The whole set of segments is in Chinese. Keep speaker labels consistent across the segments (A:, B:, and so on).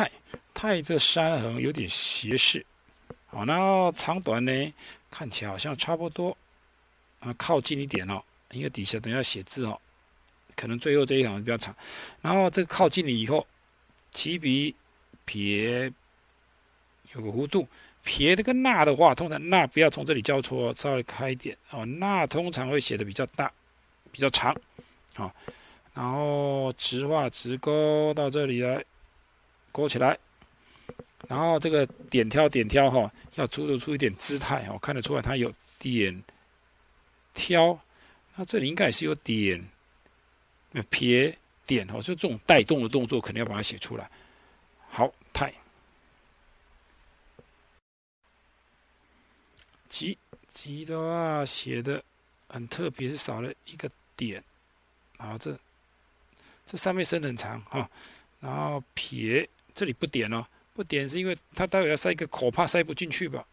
A: 太太这山横有点斜视，好，然后长短呢看起来好像差不多，啊，靠近一点哦，因为底下等下写字哦，可能最后这一行比较长，然后这个靠近了以后，起笔撇有个弧度，撇这个捺的话，通常捺不要从这里交错，稍微开一点。哦，捺通常会写的比较大，比较长，好，然后直画直勾到这里来。勾起来，然后这个点挑点挑哈，要出露出一点姿态哦，看得出来它有点挑，那这里应该也是有点撇点哦，就这种带动的动作，肯定要把它写出来。好，太急急的话写的很特别，是少了一个点，然后这这上面伸很长哈，然后撇。这里不点哦，不点是因为它待会要塞一个口，怕塞不进去吧。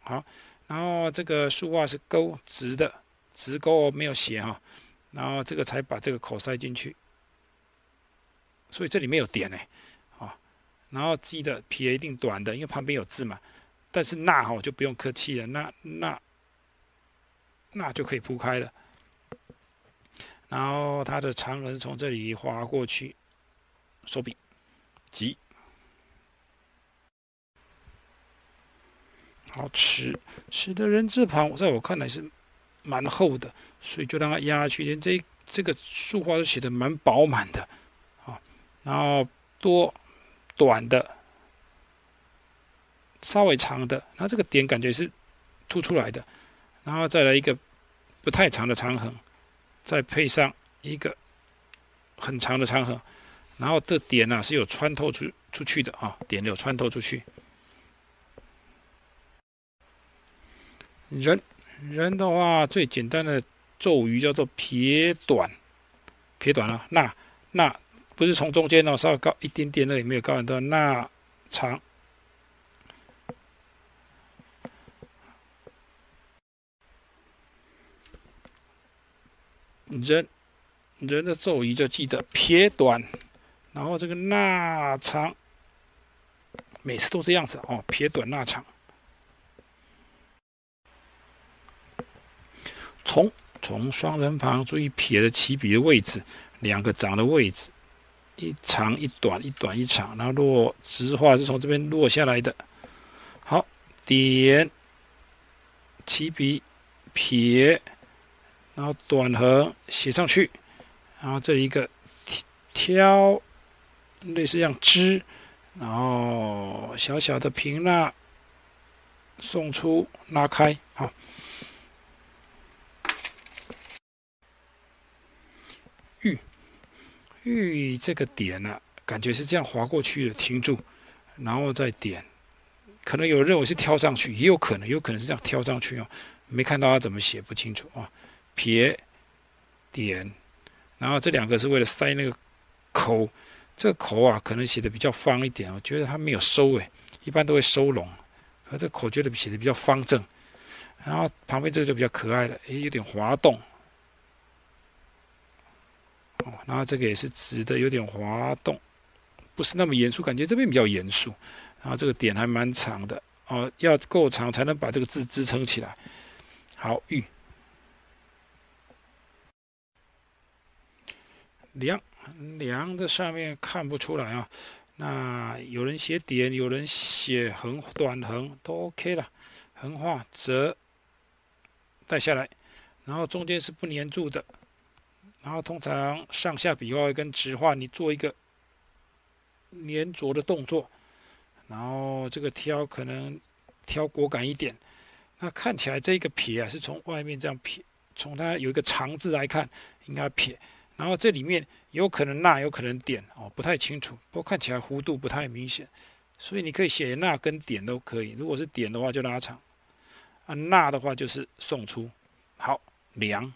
A: 好，然后这个竖画是勾直的，直勾没有斜哈，然后这个才把这个口塞进去。所以这里没有点呢，啊，然后记得撇一定短的，因为旁边有字嘛。但是捺哈就不用客气了，那那那就可以铺开了。然后它的长横从这里划过去，手笔。急，好吃吃的人字旁，在我看来是蛮厚的，所以就让它压下去。连这这个竖画都写的蛮饱满的，啊，然后多短的，稍微长的，然后这个点感觉是凸出来的，然后再来一个不太长的长横，再配上一个很长的长横。然后这点呢是有穿透出出去的啊，点有穿透出去。人人的话，最简单的咒语叫做撇短，撇短了。那那不是从中间哦，稍微高一点点那，也没有高很多。那长人人的咒语就记得撇短。然后这个腊肠，每次都这样子哦，撇短腊肠。从从双人旁注意撇的起笔的位置，两个长的位置，一长一短，一短一长，然后落直画是从这边落下来的。好，点起笔撇，然后短横写上去，然后这一个挑。类似像枝，然后小小的平捺送出拉开，好。玉玉这个点呢，感觉是这样划过去的，停住，然后再点。可能有人认为是挑上去，也有可能，有可能是这样挑上去哦。没看到他怎么写，不清楚啊。撇点，然后这两个是为了塞那个口。这个口啊，可能写的比较方一点，我觉得它没有收诶，一般都会收拢，可这口觉得写的比较方正。然后旁边这个就比较可爱了，诶，有点滑动。哦，然后这个也是直的，有点滑动，不是那么严肃，感觉这边比较严肃。然后这个点还蛮长的，哦，要够长才能把这个字支撑起来。好，玉，梁。梁的上面看不出来啊，那有人写点，有人写横短横都 OK 了，横画折带下来，然后中间是不粘住的，然后通常上下笔画跟直画，你做一个粘着的动作，然后这个挑可能挑果敢一点，那看起来这个撇啊是从外面这样撇，从它有一个长字来看，应该撇。然后这里面有可能捺，有可能点哦，不太清楚。不过看起来弧度不太明显，所以你可以写捺跟点都可以。如果是点的话就拉长，啊捺的话就是送出。好，量。